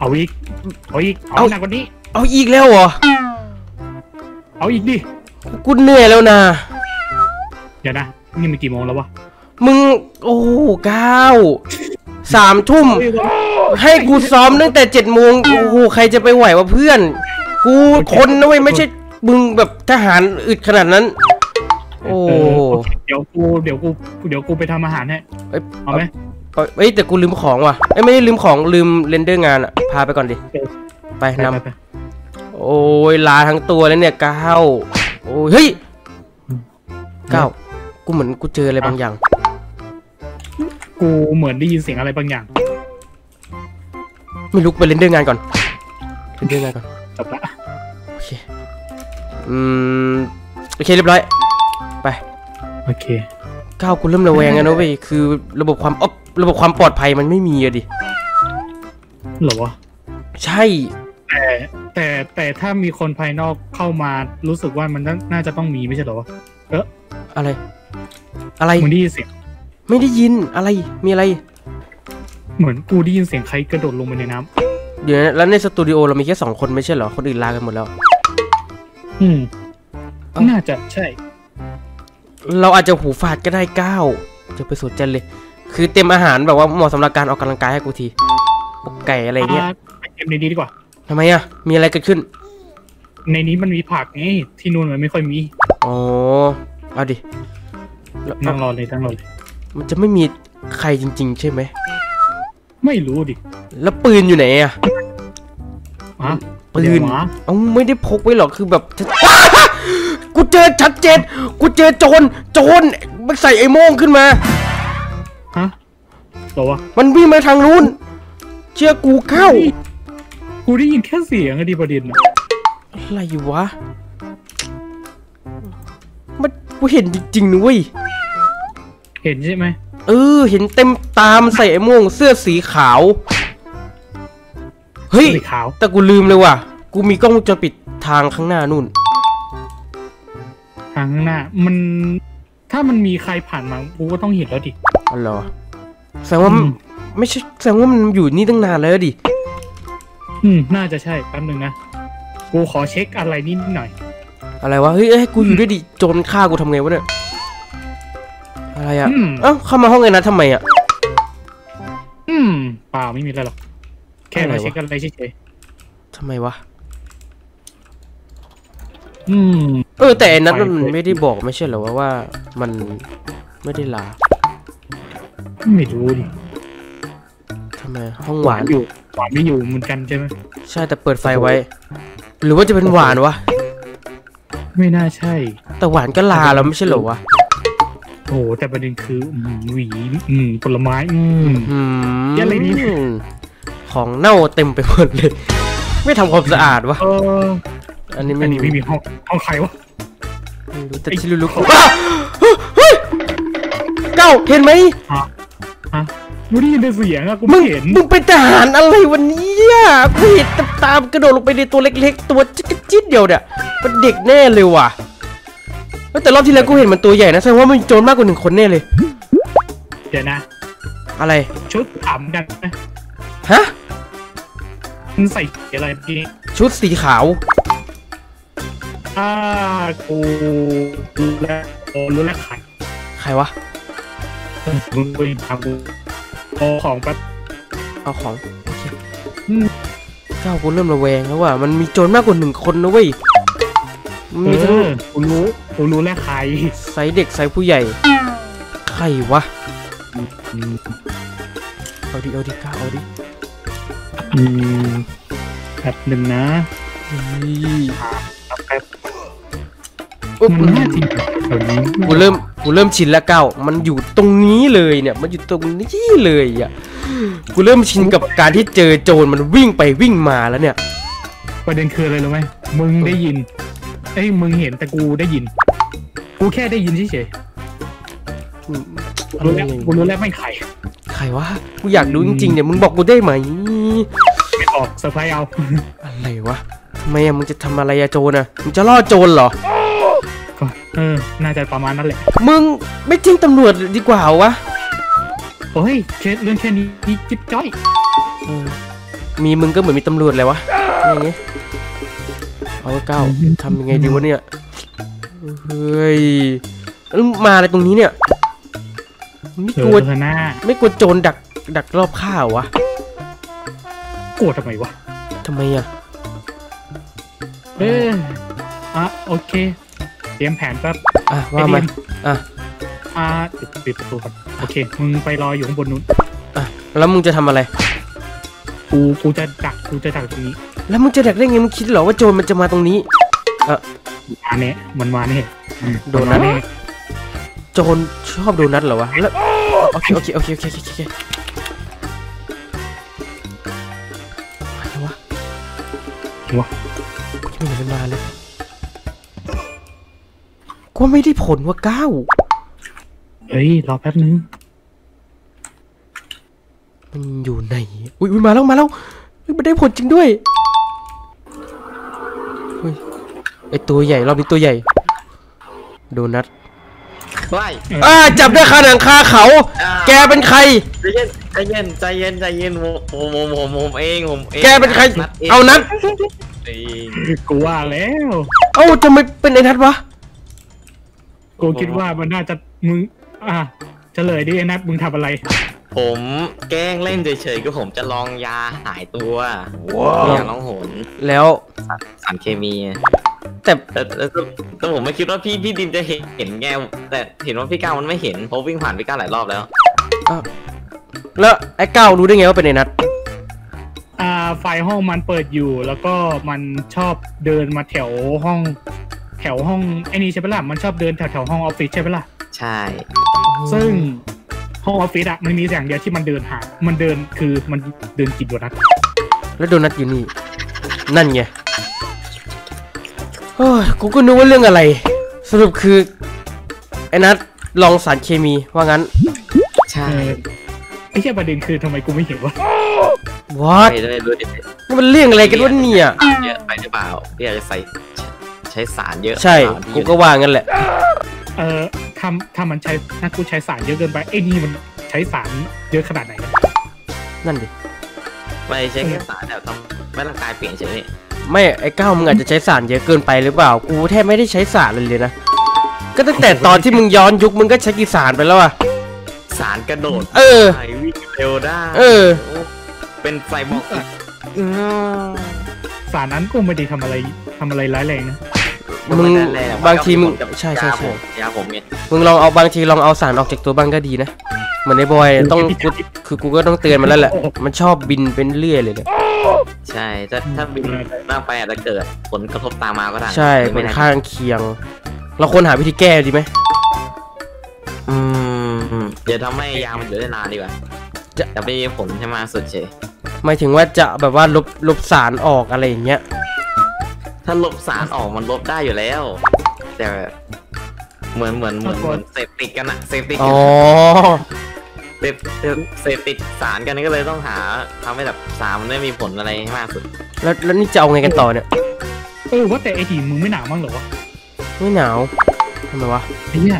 เอาอีก เอาอีกเอาเอาหนักกว่านี้ เอาอีกแล้วเหรอ เอาอีกดิ กูเหนื่อยแล้วนะ เดี๋ยวนะ นี่มันกี่โมงแล้ววะ มึง โอ้เก้าสามทุ่ม ให้กูซ้อมตั้งแต่เจ็ดโมง โอ้โห ใครจะไปไหววะเพื่อน กูคนนะเว้ยไม่ใช่ มึงแบบทหารอึดขนาดนั้น โอ้เออโอเคเดี๋ยวกู เดี๋ยวกู เดี๋ยวกูไปทำอาหารให้ เอ้ยเอาไหม เอ้ยแต่กูลืมของว่ะเอ้ยไม่ได้ลืมของลืม render งานอะพาไปก่อนดิเออไปไปนำไปไปโอ้ยลาทั้งตัวแล้วเนี่ยก้าวโอ้ยเฮ้ยก้าวกูเหมือนกูเจออะไรบางอย่าง กูเหมือนได้ยินเสียงอะไรบางอย่างไม่ลุกไป render งานก่อน render งานก่อนจบละโอเคอืมโอเคเรียบร้อยไปโอเค ก้าวกูเริ่มระแวงแล้วนะเว้ยคือระบบความอ๊อบ ระบบความปลอดภัยมันไม่มีอะดิ เหรอวะใช่ แต่แต่แต่ถ้ามีคนภายนอกเข้ามารู้สึกว่ามันน่าน่าจะต้องมีไม่ใช่เหรอวะอะไร อะไร มึงได้ยินเสียงไม่ได้ยินอะไร มีอะไร เหมือนกูได้ยินเสียงใครกระโดดลงไปในน้ำเดี๋ยวนะแล้วในสตูดิโอเรามีแค่สองคนไม่ใช่เหรอ คนอื่นลากันหมดแล้ว อืม เอ้า น่าจะใช่ เราอาจจะหูฝาดก็ได้ก้าวจะไปสนใจเลย คือเต็มอาหารแบบว่าเหมาะสำหรับการออกกำลังกายให้กูทีอกไก่อะไรเงี้ยอ่าไปเกมในนี้ดีกว่าทำไมอะมีอะไรเกิดขึ้น ในนี้มันมีผักไงที่นู่นมันไม่ค่อยมีอ๋อเอาดิแล้วนั่งรอเลยนั่งรอเลยมันจะไม่มีใครจริง ๆ ใช่ไหมไม่รู้ดิ แล้วปืนอยู่ไหนอะฮะปืเดี๋ยนวหมาเอาไม่ได้พกไว้หรอกคือแบบจะกูเจอชัดเจน กูเจอโจร โจรมันใส่ไอ้โม่งขึ้นมาฮะเหรอวะมันวิ่งมาทางนู้น เชื่อกูเข้า กูได้ยินแค่เสียงอะดิประเด็นอะอะไรวะ มันกูเห็นจริงๆนะเว้ย เห็นใช่ไหม เออ เห็นเต็มตามนใส่ไอ้โม่งเสื้อสีขาว เฮ้ยสีขาวแต่กูลืมเลยว่ะ กูมีกล้องวงจรปิดทางข้างหน้านู่น ทางข้างหน้า มัน ถ้ามันมีใครผ่านมา กูก็ต้องเห็นแล้วดิอ๋อเหรอ แสดงว่าอืมไม่ใช่แสดงว่ามันอยู่นี่ตั้งนานแล้วดิ อืม น่าจะใช่แป๊บนึงนะ กูขอเช็คอะไรนิดหน่อย อะไรวะ เฮ้ยเอ้ยกูอยู่ด้วยดิ โจรฆ่ากูทำไงวะเนี่ย อะไรอะอืม เอ้าเข้ามาห้องไงนะทำไมอะอืมเปล่าไม่มีอะไรหรอก แค่อะไรมาวะเช็คอะไรเฉยทำไมวะ ๆอืม เออแต่ไอ้นัทมันไปเลยไม่ได้บอกไม่ใช่เหรอว่าว่ามันไม่ได้ลา ไม่รู้ดิทำไมห้องหวานอยู่หวานไม่อยู่เหมือนกันใช่ไหมใช่แต่เปิดไฟไว้ หรือว่าจะเป็นหวานวะไม่น่าใช่ แต่หวานก็ลาแล้วไม่ใช่เหรอวะโอ้โหแต่ประเด็นคืออืมหวีอืมผลไม้อืมอืมเยอะเลยนี่ของเน่าเต็มไปหมดเลย ไม่ทำความสะอาดวะเอออันนี้อัไม่นนี้ไม่มีห้องห้องใครวะไม่รู้แต่ที่รู้ๆของอ้าวเฮ้ยเก้าเห็นไหม ฮะกูได้ยินแต่เสียงอะกูมึไม่งเห็นมึงเป็นทหารอะไรวันนี้อะกูเห็นตามๆกระโดดลงไปในตัวเล็ก ๆ ตัวจิ๊กจิ๊ดเดียวเนี่ยเป็นเด็กแน่เลยว่ะเฮ้ยแต่รอบที่แล้วกูเห็นมันตัวใหญ่นะแสดงว่ามันมีโจรมากกว่าหนึ่งคนแน่เลย เดี๋ยวนะ อะไรชุดถามกันนะฮะมึงใส่อะไรเมื่อกี้ชุดสีขาวอ่ากูรู้แล้วโอ้รู้แล้วใครใครวะ มึงไปทำกูโอของแป๊บเอาของโอเคอืมเก้ากูเริ่มระแวงแล้วว่ะมันมีโจรมากกว่าหนึ่งคนนะเว้ยมันมีเอทั้งอกูรู้กูรู้แล้วใครไซส์เด็กไซส์ผู้ใหญ่ ใครวะ เอาดิเอาดิก้าวเอาดิอืมแป๊บหนึ่งนะนี่แป๊บอุ๊บมันน่าจริงแถวนี้ กูเริ่มกูเริ่มชินแล้วก้าวมันอยู่ตรงนี้เลยเนี่ย มันอยู่ตรงนี้เลยอะกูเริ่มชินกับการที่เจอโจรมันวิ่งไปวิ่งมาแล้วเนี่ย ประเด็นคืออะไรรู้ไหมมึงได้ยินเอ้ยมึงเห็นแต่กูได้ยิน กูแค่ได้ยินเฉยอืมๆกูรู้แล้วกูรู้แล้วไม่ใครใครวะกูอยากรู้จริงๆเนี่ยมึงบอกกูได้ไหมไม่บอกเซอร์ไพรส์เอาอะไรวะทำไมอะมึงจะทำอะไรอะโจรอะมึงจะล่อโจรเหรอก็ เออ น่าจะประมาณนั้นแหละ มึงไม่แจ้งตำรวจดีกว่าวะโอ้ยเคสเรื่องแค่นี้นี่จิ๊บจ้อยเออมีมึงก็เหมือนมีตำรวจเลยวะอย่างงี้เอาเก้าทำยังไงดีวะเนี่ย เฮ้ยแล้วมาอะไรตรงนี้เนี่ย ไม่เอกลัวอหน้าไม่กลัวโจรดักดักรอบข้าววะกลัวทำไมวะทำไมอะเอออะโอเคเตรียมแผนแป๊บอะว่ามาไอ้ดิอะอ่าปิดปิดประตูก่อนโอเค มึงไปรออยู่ข้างบนนู้นอะแล้วมึงจะทำอะไร กูกูจะดักกูจะดักตรงนี้ แล้วมึงจะดักได้ไงมึงคิดเหรอว่าโจรมันจะมาตรงนี้มาเนี่ยมันมาเนี่ยอืมโดนมันะมาเนี่ยโจรชอบโดนัทเหรอวะแล้วโอเคโอเคโอเคโอเคโอเคโอเคอะไรวะวะไม่เห็นมันมาเลย ก็ไม่ได้ผลว่าก้าวเฮ้ย รอแป๊บนึง มันอยู่ไหน อุ้ยอุ๊ยมาแล้วมาแล้วเฮ้ยมันได้ผลจริงด้วยเฮ้ยไอตัวใหญ่ รอบนี้ตัวใหญ่ โดนัทไล่อ่าจับได้คาหนังคาเขา แกเป็นใคร ใจเย็น ใจเย็น ใจเย็น ใจเย็นผมผมผมผมผมเองผมเอง แกเป็นใครนัดงเอานัดเองกูว่าแล้ว เอ้าจะไม่เป็นไอ้นัทวะ กูคิดว่ามันน่าจะมึง อะเฉลยดิไอ้นัทมึงทำอะไร ผมแกล้งเล่นเฉยๆก็ผมจะลองยาหายตัวยาน้องหนแล้วสารเคมีแต่แต่แต่แต่แต่ผมไม่คิดว่าพี่พี่ดิมจะเห็นเห็นแงแต่เห็นว่าพี่ก้าวมันไม่เห็นเพราะวิ่งผ่านพี่ก้าวหลายรอบแล้ว แล้วไอ้ก้าวรู้ได้ไงว่าเป็นไอ้นัทอ่าไฟห้องมันเปิดอยู่ แล้วก็มันชอบเดินมาแถวห้อง แถวห้องไอ้นี่ใช่ปะล่ะมันชอบเดินแถวแถวห้องออฟฟิศใช่ปะล่ะใช่ ซึ่งห้องออฟฟิศอะมันมีอย่างเดียวที่มันเดินหา มันเดินคือมันเดินกินโดนัทแล้วโดนัทอยู่นี่ นั่นไงโอ้ยกูก็นึกว่าเรื่องอะไร สรุปคือ ไอ้นัทลองสารเคมีว่างั้น ใช่เออไอ้แค่ประเด็นคือทำไมกูไม่เห็นวะ what ไปด้วยด้วยนี่มันเรื่องอะไรกันวะเนี่ยเยอะไปหรือเปล่าพี่อาจจะใส่ใช้ สารเยอะใช่หรือเปล่าที่อกูยู่ก็ว่างั้นแหละ เออถ้าถ้ามันใช้ถ้ากูใช้สารเยอะเกินไปไอ้นี่มันใช้สารเยอะขนาดไหนนะนั่นดิไม่ใช่แค่สารแต่ทำไม่ร่างกายเปลี่ยนเฉยนี่ไม่ไอ้ก้าวมึงอาจจะใช้สารเยอะเกินไปหรือเปล่า กูแทบไม่ได้ใช้สารเลยเลยนะก็ตั้งแต่ตอนที่มึงย้อนยุคมึงก็ใช้กี่สารไปแล้วอะสารกระโดดเออได้วิ่งเร็วได้เออ เป็นไฟบอกอีกอืมสารนั้นก็ไม่ได้ทำอะไรทำอะไรร้ายแรงนะ มึงนไได้แล้วบางทีมึงกับใช่ใช่ยาใช่ผมยาผมไงมึงลองเอาบางทีลองเอาสารออกจากตัวบ้างก็ดีนะเหมือนไอ้บอยต้องกูคือกูก็ต้องเตือนมันแล้วแหละ มันชอบบินเป็นเรื่อยเลยเนี่ยใช่ถ้าถ้าบินมากไปอาจจะเกิดผลกระทบตามมาก็ได้ใช่ผไม่ลได้ข้างเคียง เราควรหาวิธีแก้ดีไหมอืมอืมเดี๋ยวทำให้ยามันอยู่ได้นานดีกว่าจะจะไม่มีผลใช่ไหมสุดเฉยหมายถึงว่าจะแบบว่าลบลบสารออกอะไรอย่างเงี้ย ถ้าลบสารออกมันลบได้อยู่แล้ว แต่เหมือนเหมือนเหมือนเหมือนเสพติดกันอะเสพติดอ๋กัอนเสพเสพเสพติดสารกันก็เลยต้องหาทำให้แบบสารมันไม่มีผลอะไรให้มากสุด แล้วแล้วนี่จะเอาไงกันต่อเนี่ยเออว่าแต่ไอ้ทีมึงไม่หนาวมั้งเหรอวะไม่หนาวทำไมวะไอ้เนี่ย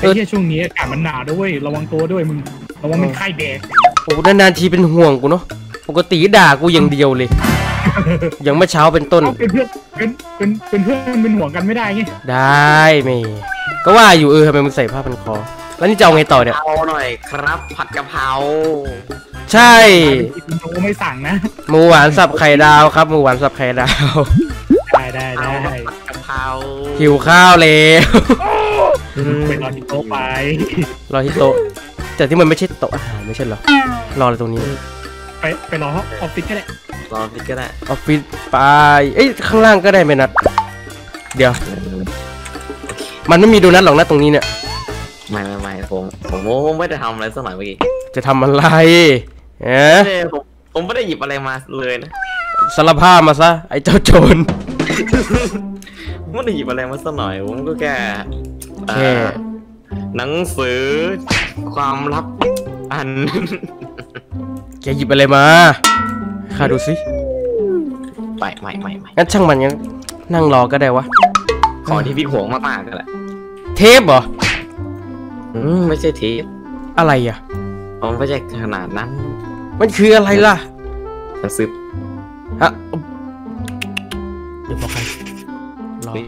เอไอ้อเนี่ยช่วงนี้อากาศมันหนาวด้วยเวยระวังตัวด้วยมึงระวังมันไข้แดงโอ้นานๆทีเป็นห่วงกูเนาะปกติด่ากูอย่างเดียวเลยอ ย่างเมื่อเช้าเป็นต้นเอาเป็นเพื่อนเป็นเป็นเป็นเพื่อนเป็นห่วงกันไม่ได้ไงได้เมก็ว่าอยู่เออทำไมมึงใส่ผ้าพันคอ แล้วนี่จะเอาไงต่อเนี่ย เอาหน่อยครับ ผัดกะเพราใช่คุณโทไม่สั่งนะ หมูหวานสับไข่ดาวครับ หมูหวานสับไข่ดาว ได้ได้เอาได้ผัดกะเพราหิวข้าวแล้วไปรอที่โต๊ะไป รอที่โต๊ะ แต่ที่มันไม่ใช่โต๊ะอาหารไม่ใช่เหรอ รออะไรตรงนี้ ไปไปรอห้องออฟฟิศก็ได้รอพี่ก็ได้ออฟฟิศไปเอ้ยข้างล่างก็ได้ไหมนัดเดี๋ยว มันไม่มีโดนัทหรอกนะตรงนี้เนี่ย ไม่ไม่ไม่ผมผมผมไม่ได้ทำอะไรสักหน่อยเมื่อกี้จะทำอะไรเอ๊ะไม่ได้ผมผมไม่ได้หยิบอะไรมาเลยนะสารภาพมาซะ ไอ้เจ้าโจรไม่ได้หยิบอะไรมาสักหน่อยผมก็แค่แค่เอ่อหนังสือความลับอัน แกหยิบอะไรมาข้าดูสิไปไม่ไม่ไม่งั้นช่างมันงั้นนั่งรอก็ได้วะของที่พี่หวงมากๆกันแหละเทปเหรออืมไม่ใช่เทปอะไรอะผมไม่ใช่ขนาดนั้น มันคืออะไรล่ะมันซึบฮะเดี๋ยวบอกใครรอเฮ้ย